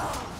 Kill!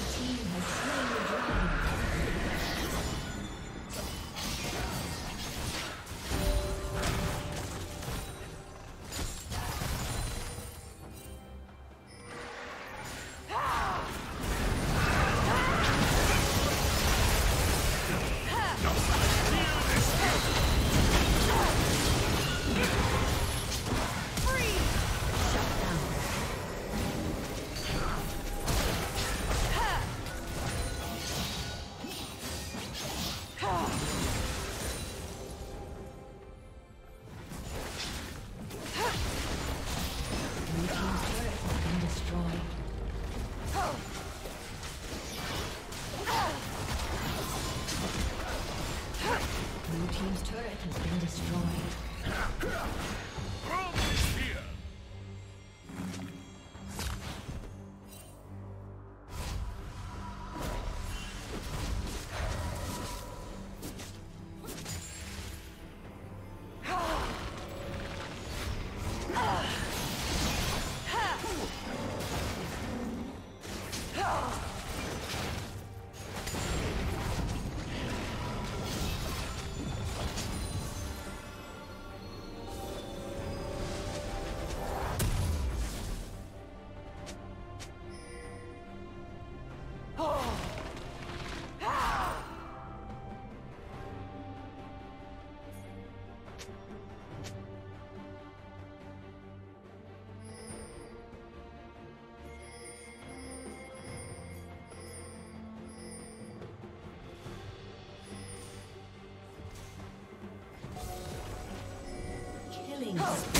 Team Killing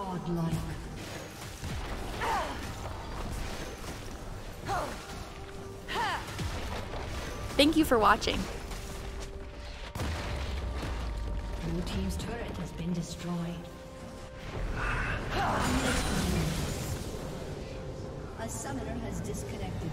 Godlike. Thank you for watching. Blue team's turret has been destroyed. A summoner has disconnected. A summoner has disconnected.